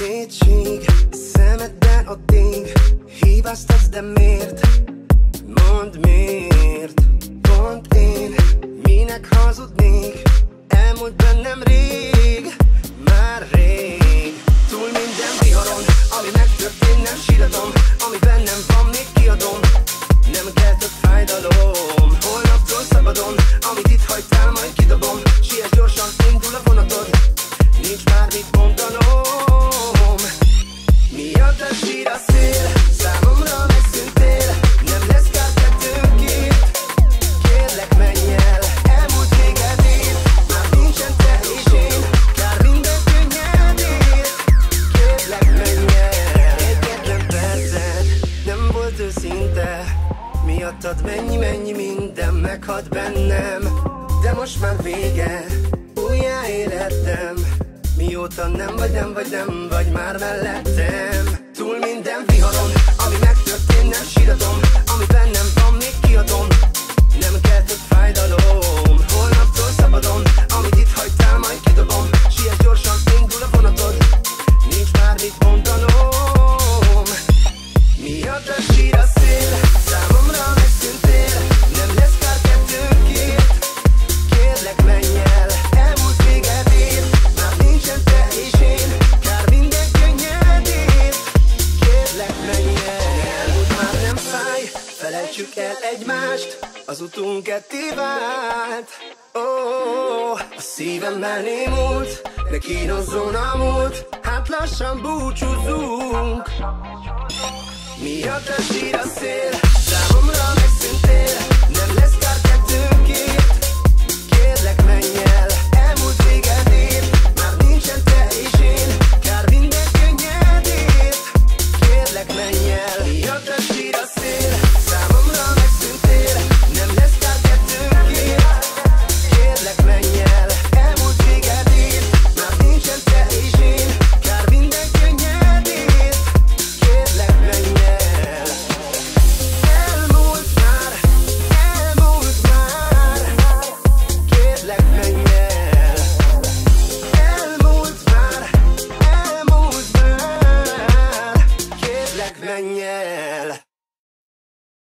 kétség Szemedben a tény Hibáztatsz, de miért? Mondd miért? Pont én Minek hazudnék? Elmúlt bennem rég Már rég. Túl minden viharon Ami megtörtént őszinte. Miattad mennyi, mennyi minden meghat bennem. De most már vége Újjáélettem. Mióta nem vagy, nem vagy, nem vagy már mellettem. Túl minden viharon Ami megtörtént, nem síratom Ami bennem van, még kiadom. Nem kell több fájdalom. Holnaptól szabadon Amit itt hagytál, majd kidobom. Siess gyorsan, indul a vonatod. Nincs már mit mondanom. Miatt a sír Felejtsük el egymást. Az utunk ketté vált. Oh, a szívemmel némult Ne kínozzon a múlt. Hát lassan búcsúzunk Miatt a sír a szél